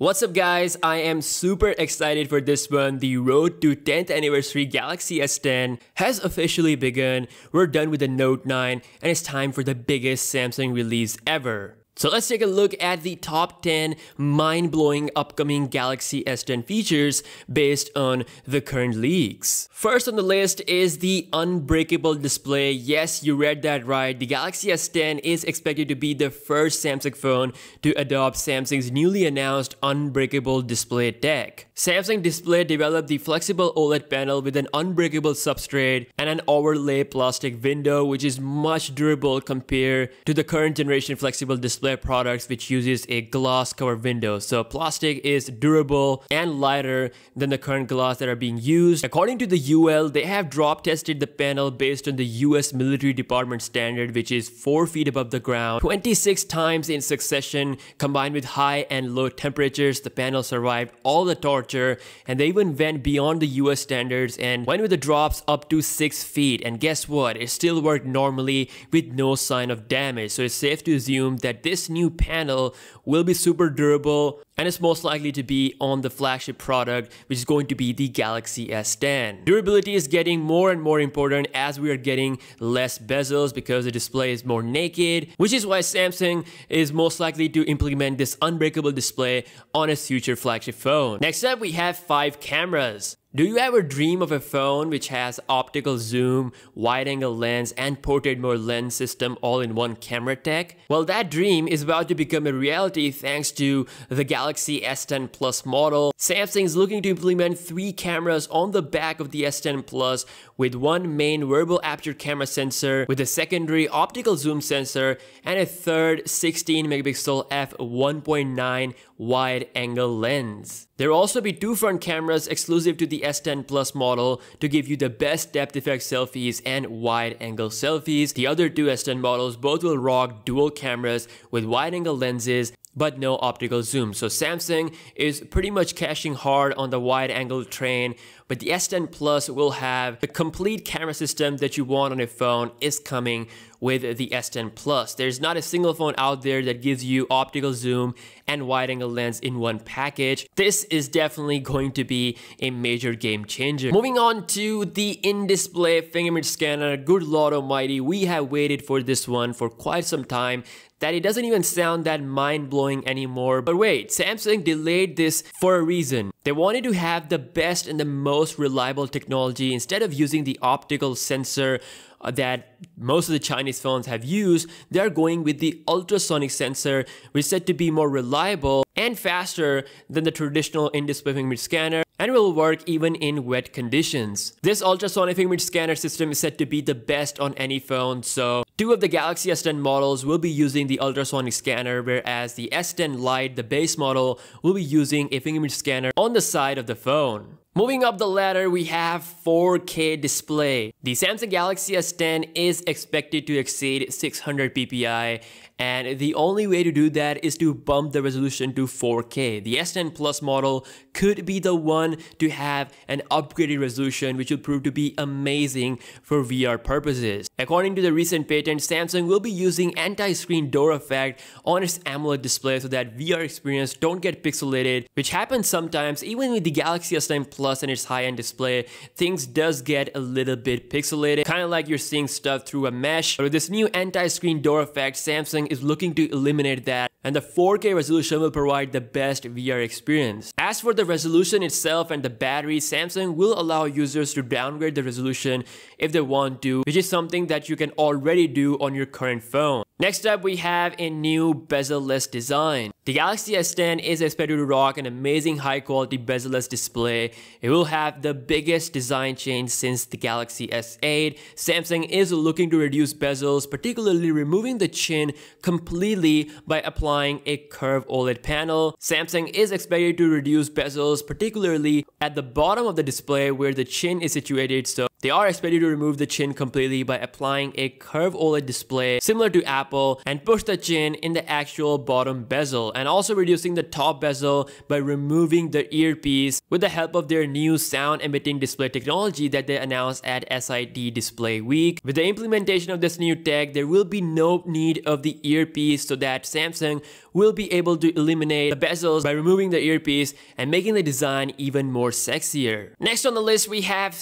What's up guys, I am super excited for this one. The road to 10th anniversary Galaxy S10 has officially begun. We're done with the Note 9 and it's time for the biggest Samsung release ever. So let's take a look at the top 10 mind-blowing upcoming Galaxy S10 features based on the current leaks. First on the list is the unbreakable display. Yes, you read that right. The Galaxy S10 is expected to be the first Samsung phone to adopt Samsung's newly announced unbreakable display tech. Samsung Display developed the flexible OLED panel with an unbreakable substrate and an overlay plastic window which is much durable compared to the current generation flexible display products which uses a glass cover window. So plastic is durable and lighter than the current glass that are being used. According to the UL, they have drop tested the panel based on the US military department standard which is 4 feet above the ground. 26 times in succession combined with high and low temperatures, the panel survived all the torture and they even went beyond the US standards and went with the drops up to 6 feet and guess what? It still worked normally with no sign of damage. So it's safe to assume that this this new panel will be super durable and it's most likely to be on the flagship product which is going to be the Galaxy S10. Durability is getting more and more important as we are getting less bezels because the display is more naked which is why Samsung is most likely to implement this unbreakable display on its future flagship phone. Next up we have 5 cameras. Do you ever dream of a phone which has optical zoom, wide angle lens, and portrait mode lens system all in one camera tech? Well, that dream is about to become a reality thanks to the Galaxy S10 Plus model. Samsung is looking to implement three cameras on the back of the S10 Plus with one main variable aperture camera sensor with a secondary optical zoom sensor and a third 16 megapixel f1.9 wide angle lens. There will also be two front cameras exclusive to the S10 Plus model to give you the best depth effect selfies and wide angle selfies. The other two S10 models both will rock dual cameras with wide angle lenses but no optical zoom. So Samsung is pretty much cashing hard on the wide angle train, but the S10 Plus will have the complete camera system that you want on a phone is coming with the S10 Plus. There's not a single phone out there that gives you optical zoom and wide angle lens in one package. This is definitely going to be a major game changer. Moving on to the in-display fingerprint scanner, good lord almighty, we have waited for this one for quite some time that it doesn't even sound that mind-blowing anymore. But wait, Samsung delayed this for a reason. They wanted to have the best and the most reliable technology instead of using the optical sensor uh, that most of the Chinese phones have used, they're going with the ultrasonic sensor, which is said to be more reliable and faster than the traditional in-display fingerprint scanner and will work even in wet conditions. This ultrasonic fingerprint scanner system is said to be the best on any phone, so two of the Galaxy S10 models will be using the ultrasonic scanner, whereas the S10 Lite, the base model, will be using a fingerprint scanner on the side of the phone. Moving up the ladder, we have 4K display. The Samsung Galaxy S10 is expected to exceed 600 ppi and the only way to do that is to bump the resolution to 4K. The S10 Plus model could be the one to have an upgraded resolution which will prove to be amazing for VR purposes. According to the recent patent, Samsung will be using anti-screen door effect on its AMOLED display so that VR experience don't get pixelated, which happens sometimes even with the Galaxy S10 Plus and its high-end display, things does get a little bit pixelated, kind of like you're seeing stuff through a mesh. But with this new anti-screen door effect, Samsung is looking to eliminate that and the 4K resolution will provide the best VR experience. As for the resolution itself and the battery, Samsung will allow users to downgrade the resolution if they want to, which is something that you can already do on your current phone. Next up, we have a new bezel-less design. The Galaxy S10 is expected to rock an amazing high-quality bezel-less display. It will have the biggest design change since the Galaxy S8. Samsung is looking to reduce bezels, particularly removing the chin completely by applying a curved OLED panel. Samsung is expected to reduce bezels, particularly at the bottom of the display where the chin is situated. So they are expected to remove the chin completely by applying a curved OLED display similar to Apple and push the chin in the actual bottom bezel and also reducing the top bezel by removing the earpiece with the help of their new sound emitting display technology that they announced at SID Display Week. With the implementation of this new tech, there will be no need of the earpiece so that Samsung will be able to eliminate the bezels by removing the earpiece and making the design even more sexier. Next on the list, we have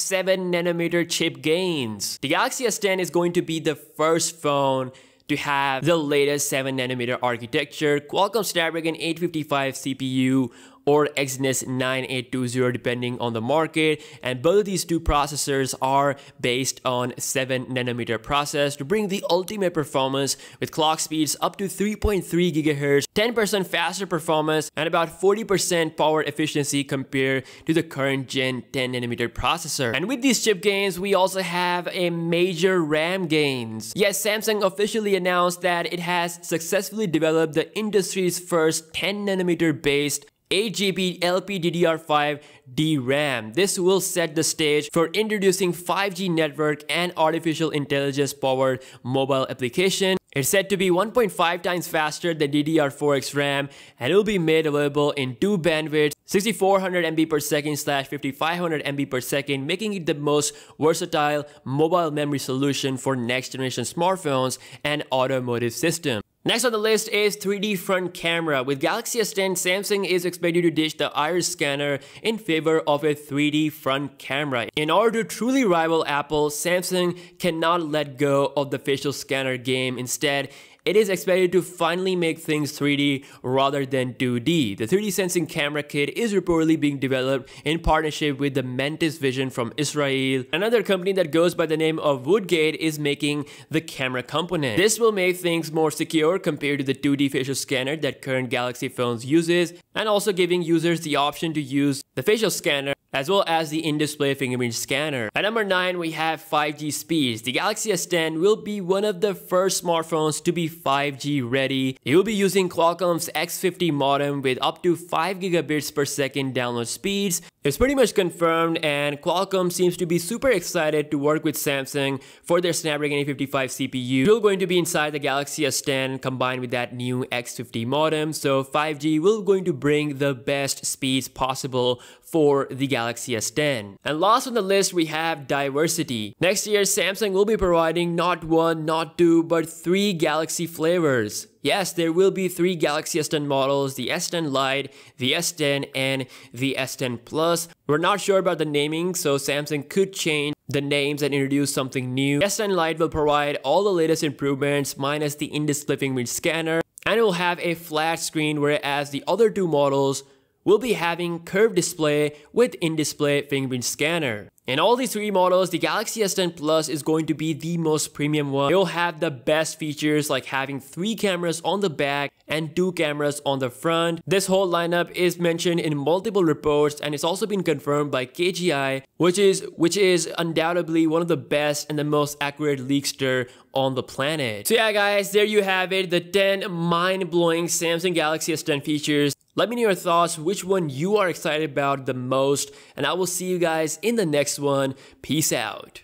7nm chip gains. The Galaxy S10 is going to be the first phone to have the latest 7nm architecture, Qualcomm Snapdragon 855 CPU or Exynos 9820 depending on the market. And both of these two processors are based on 7 nanometer process to bring the ultimate performance with clock speeds up to 3.3 gigahertz 10% faster performance and about 40% power efficiency compared to the current gen 10 nanometer processor. And with these chip gains we also have a major RAM gains. Yes Samsung officially announced that it has successfully developed the industry's first 10 nanometer based 8GB LPDDR5 DRAM. This will set the stage for introducing 5G network and artificial intelligence powered mobile application. It's said to be 1.5 times faster than DDR4X RAM and it will be made available in two bandwidths 6400 MB per second slash 5500 MB per second making it the most versatile mobile memory solution for next generation smartphones and automotive systems. Next on the list is 3D front camera. With Galaxy S10, Samsung is expected to ditch the iris scanner in favor of a 3D front camera. In order to truly rival Apple, Samsung cannot let go of the facial scanner game. Instead, it is expected to finally make things 3D rather than 2D. The 3D sensing camera kit is reportedly being developed in partnership with the Mantis Vision from Israel. Another company that goes by the name of Woodgate is making the camera component. This will make things more secure compared to the 2D facial scanner that current Galaxy phones uses and also giving users the option to use the facial scanner as well as the in-display fingerprint scanner. At number 9, we have 5G speeds. The Galaxy S10 will be one of the first smartphones to be 5G ready. It will be using Qualcomm's X50 modem with up to 5 gigabits per second download speeds. It's pretty much confirmed and Qualcomm seems to be super excited to work with Samsung for their Snapdragon 855 CPU. Still going to be inside the Galaxy S10 combined with that new X50 modem. So 5G will going to bring the best speeds possible for the Galaxy S10. And last on the list, we have diversity. Next year, Samsung will be providing not one, not two, but three Galaxy flavors. Yes, there will be three Galaxy S10 models, the S10 Lite, the S10, and the S10 Plus. We're not sure about the naming, so Samsung could change the names and introduce something new. S10 Lite will provide all the latest improvements minus the in-display fingerprint scanner, and it will have a flat screen whereas the other two models will be having curved display with in-display fingerprint scanner. In all these three models, the Galaxy S10 Plus is going to be the most premium one. It'll have the best features like having three cameras on the back and two cameras on the front. This whole lineup is mentioned in multiple reports and it's also been confirmed by KGI, which is which is undoubtedly one of the best and the most accurate leakster on the planet. So yeah guys, there you have it, the 10 mind-blowing Samsung Galaxy S10 features. Let me know your thoughts, which one you are excited about the most, and I will see you guys in the next one. Peace out.